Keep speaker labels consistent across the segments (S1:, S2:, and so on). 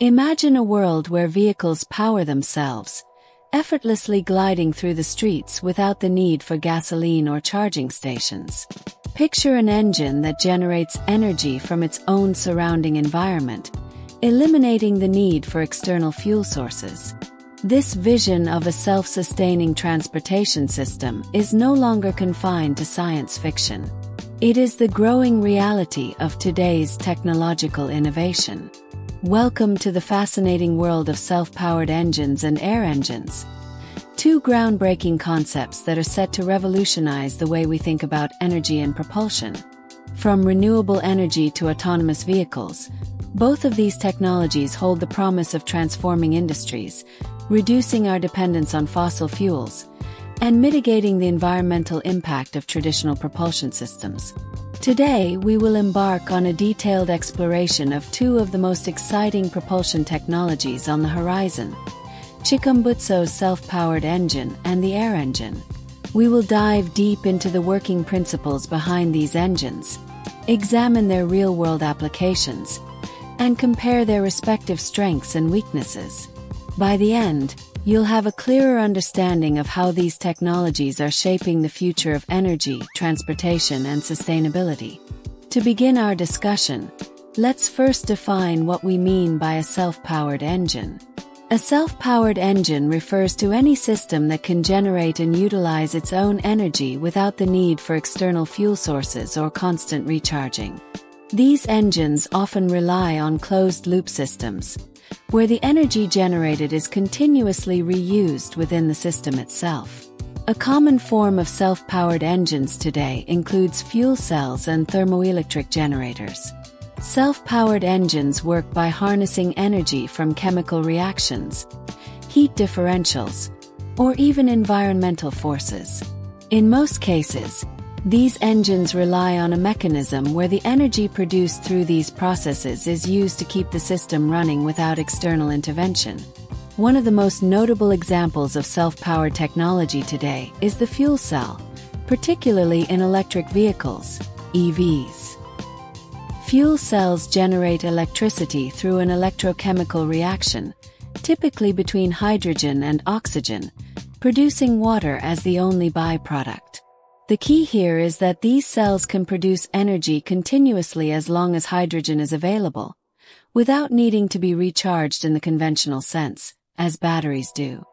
S1: Imagine a world where vehicles power themselves, effortlessly gliding through the streets without the need for gasoline or charging stations. Picture an engine that generates energy from its own surrounding environment, eliminating the need for external fuel sources. This vision of a self-sustaining transportation system is no longer confined to science fiction. It is the growing reality of today's technological innovation. Welcome to the fascinating world of self-powered engines and air engines. Two groundbreaking concepts that are set to revolutionize the way we think about energy and propulsion. From renewable energy to autonomous vehicles, both of these technologies hold the promise of transforming industries, reducing our dependence on fossil fuels, and mitigating the environmental impact of traditional propulsion systems. Today, we will embark on a detailed exploration of two of the most exciting propulsion technologies on the horizon. Chikumbutso's self-powered engine and the air engine. We will dive deep into the working principles behind these engines, examine their real-world applications, and compare their respective strengths and weaknesses. By the end, you'll have a clearer understanding of how these technologies are shaping the future of energy, transportation, and sustainability. To begin our discussion, let's first define what we mean by a self-powered engine. A self-powered engine refers to any system that can generate and utilize its own energy without the need for external fuel sources or constant recharging. These engines often rely on closed-loop systems, where the energy generated is continuously reused within the system itself. A common form of self-powered engines today includes fuel cells and thermoelectric generators. Self-powered engines work by harnessing energy from chemical reactions, heat differentials, or even environmental forces. In most cases, these engines rely on a mechanism where the energy produced through these processes is used to keep the system running without external intervention. One of the most notable examples of self-powered technology today is the fuel cell, particularly in electric vehicles, EVs. Fuel cells generate electricity through an electrochemical reaction, typically between hydrogen and oxygen, producing water as the only byproduct. The key here is that these cells can produce energy continuously as long as hydrogen is available, without needing to be recharged in the conventional sense, as batteries do.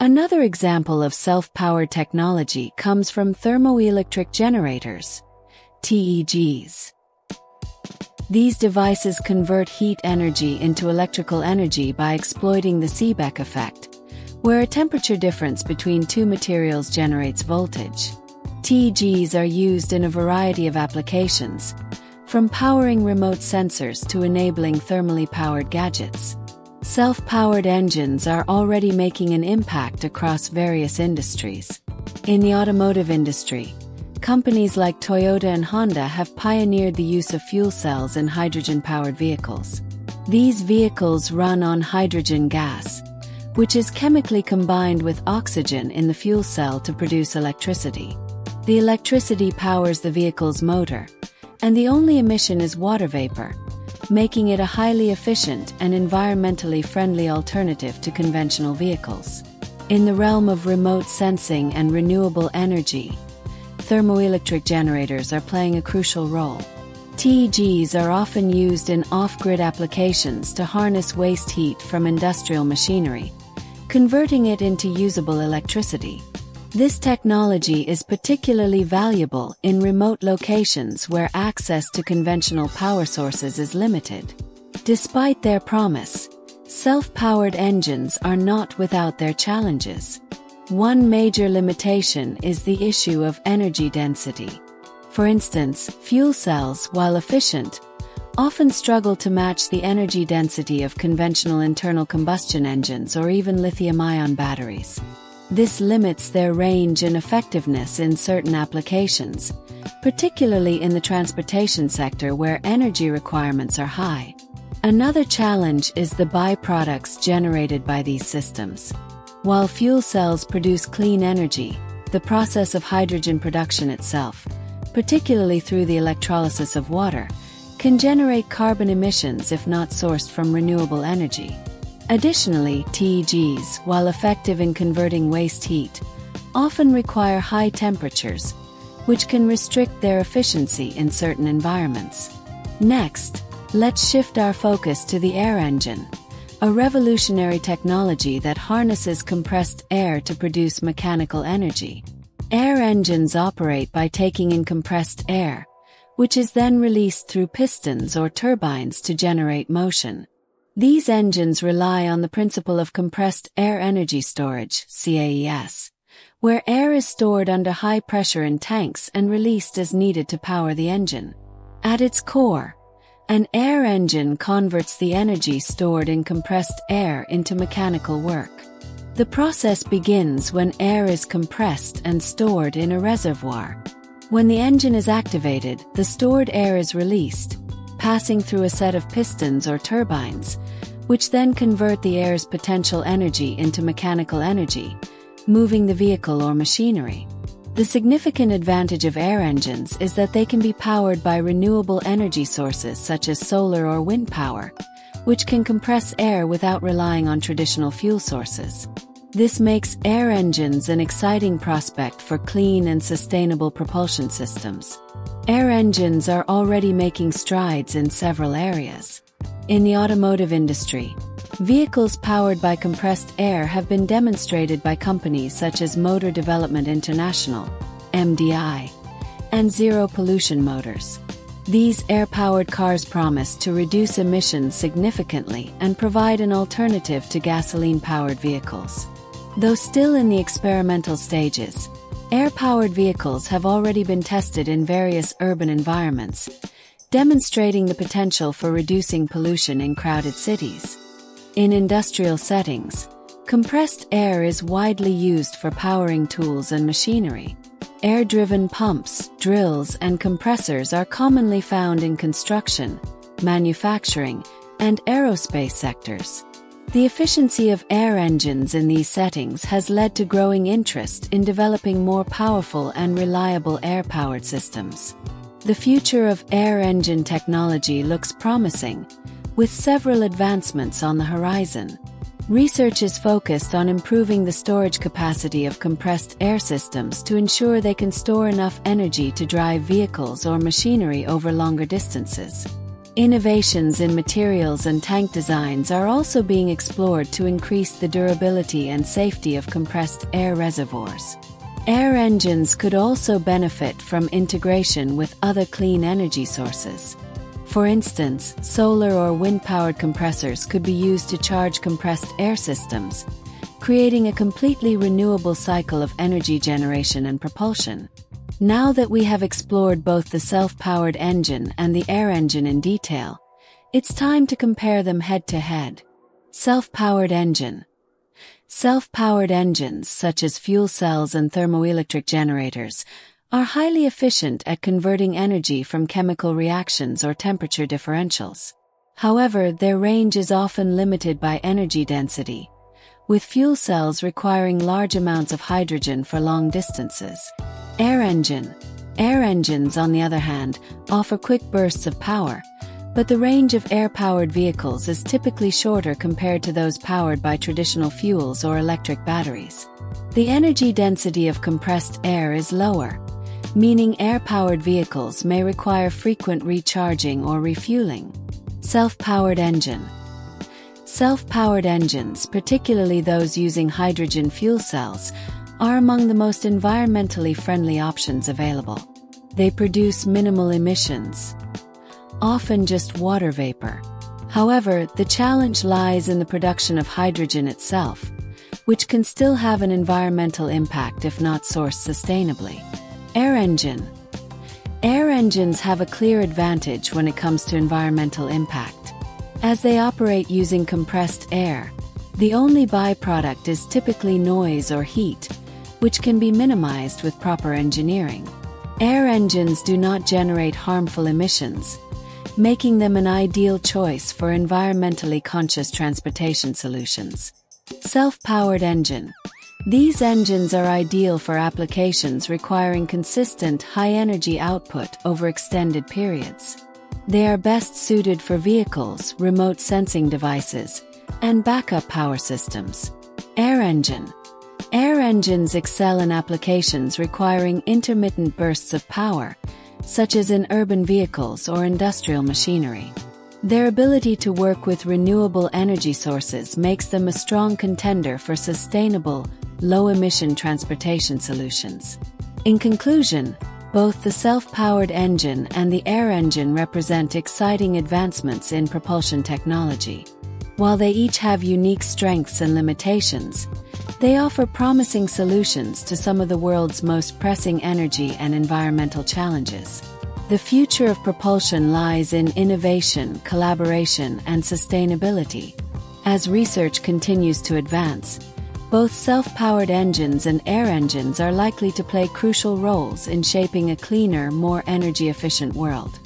S1: Another example of self-powered technology comes from thermoelectric generators, TEGs. These devices convert heat energy into electrical energy by exploiting the Seebeck effect, where a temperature difference between two materials generates voltage. TEGs are used in a variety of applications, from powering remote sensors to enabling thermally powered gadgets. Self-powered engines are already making an impact across various industries. In the automotive industry, companies like Toyota and Honda have pioneered the use of fuel cells in hydrogen-powered vehicles. These vehicles run on hydrogen gas, which is chemically combined with oxygen in the fuel cell to produce electricity. The electricity powers the vehicle's motor, and the only emission is water vapor, making it a highly efficient and environmentally friendly alternative to conventional vehicles. In the realm of remote sensing and renewable energy, thermoelectric generators are playing a crucial role. TEGs are often used in off-grid applications to harness waste heat from industrial machinery, converting it into usable electricity. This technology is particularly valuable in remote locations where access to conventional power sources is limited. Despite their promise, self-powered engines are not without their challenges. One major limitation is the issue of energy density. For instance, fuel cells, while efficient, often struggle to match the energy density of conventional internal combustion engines or even lithium-ion batteries. This limits their range and effectiveness in certain applications, particularly in the transportation sector where energy requirements are high. Another challenge is the byproducts generated by these systems. While fuel cells produce clean energy, the process of hydrogen production itself, particularly through the electrolysis of water, can generate carbon emissions if not sourced from renewable energy. Additionally, TEGs, while effective in converting waste heat, often require high temperatures, which can restrict their efficiency in certain environments. Next, let's shift our focus to the air engine, a revolutionary technology that harnesses compressed air to produce mechanical energy. Air engines operate by taking in compressed air, which is then released through pistons or turbines to generate motion. These engines rely on the principle of compressed air energy storage, CAES, where air is stored under high pressure in tanks and released as needed to power the engine. At its core, an air engine converts the energy stored in compressed air into mechanical work. The process begins when air is compressed and stored in a reservoir. When the engine is activated, the stored air is released, passing through a set of pistons or turbines, which then convert the air's potential energy into mechanical energy, moving the vehicle or machinery. The significant advantage of air engines is that they can be powered by renewable energy sources such as solar or wind power, which can compress air without relying on traditional fuel sources. This makes air engines an exciting prospect for clean and sustainable propulsion systems. Air engines are already making strides in several areas. In the automotive industry, vehicles powered by compressed air have been demonstrated by companies such as Motor Development International, MDI, and Zero Pollution Motors. These air-powered cars promise to reduce emissions significantly and provide an alternative to gasoline-powered vehicles. Though still in the experimental stages, Air-powered vehicles have already been tested in various urban environments, demonstrating the potential for reducing pollution in crowded cities. In industrial settings, compressed air is widely used for powering tools and machinery. Air-driven pumps, drills, and compressors are commonly found in construction, manufacturing, and aerospace sectors. The efficiency of air engines in these settings has led to growing interest in developing more powerful and reliable air-powered systems. The future of air engine technology looks promising, with several advancements on the horizon. Research is focused on improving the storage capacity of compressed air systems to ensure they can store enough energy to drive vehicles or machinery over longer distances. Innovations in materials and tank designs are also being explored to increase the durability and safety of compressed air reservoirs. Air engines could also benefit from integration with other clean energy sources. For instance, solar or wind-powered compressors could be used to charge compressed air systems, creating a completely renewable cycle of energy generation and propulsion. Now that we have explored both the self-powered engine and the air engine in detail, it's time to compare them head to head. Self-powered engine. Self-powered engines, such as fuel cells and thermoelectric generators, are highly efficient at converting energy from chemical reactions or temperature differentials. However, their range is often limited by energy density, with fuel cells requiring large amounts of hydrogen for long distances. Air engine. Air engines, on the other hand, offer quick bursts of power, but the range of air-powered vehicles is typically shorter compared to those powered by traditional fuels or electric batteries. The energy density of compressed air is lower, meaning air-powered vehicles may require frequent recharging or refueling. Self-powered engine. Self-powered engines, particularly those using hydrogen fuel cells, are among the most environmentally friendly options available. They produce minimal emissions, often just water vapor. However, the challenge lies in the production of hydrogen itself, which can still have an environmental impact if not sourced sustainably. Air engine. Air engines have a clear advantage when it comes to environmental impact. As they operate using compressed air, the only byproduct is typically noise or heat, which can be minimized with proper engineering. Air engines do not generate harmful emissions, making them an ideal choice for environmentally conscious transportation solutions. Self-powered engine. These engines are ideal for applications requiring consistent high-energy output over extended periods. They are best suited for vehicles, remote sensing devices, and backup power systems. Air engine. Air engines excel in applications requiring intermittent bursts of power, such as in urban vehicles or industrial machinery. Their ability to work with renewable energy sources makes them a strong contender for sustainable, low-emission transportation solutions. In conclusion, both the self-powered engine and the air engine represent exciting advancements in propulsion technology. While they each have unique strengths and limitations, they offer promising solutions to some of the world's most pressing energy and environmental challenges. The future of propulsion lies in innovation, collaboration, and sustainability. As research continues to advance, both self-powered engines and air engines are likely to play crucial roles in shaping a cleaner, more energy-efficient world.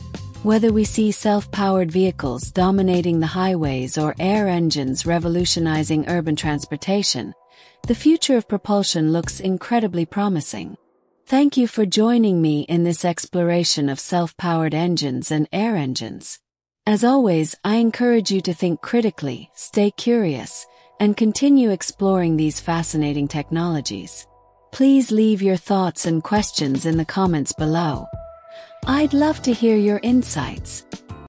S1: Whether we see self-powered vehicles dominating the highways or air engines revolutionizing urban transportation, the future of propulsion looks incredibly promising. Thank you for joining me in this exploration of self-powered engines and air engines. As always, I encourage you to think critically, stay curious, and continue exploring these fascinating technologies. Please leave your thoughts and questions in the comments below. I'd love to hear your insights.